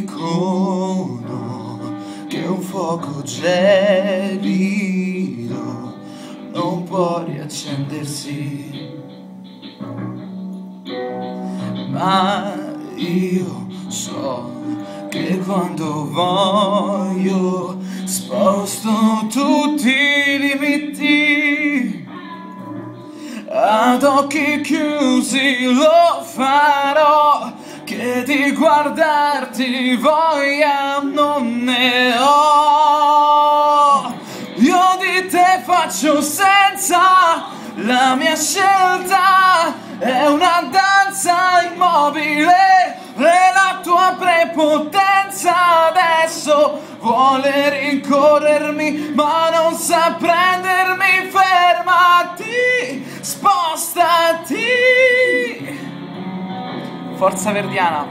dicono che un fuoco gelido non può riaccendersi. Ma io so che quando voglio sposto tutti i limiti. Ad occhi chiusi lo farò, di guardarti voglia non ne ho. Io di te faccio senza, la mia scelta è una danza immobile e la tua prepotenza adesso vuole rincorrermi ma Forza Verdiana.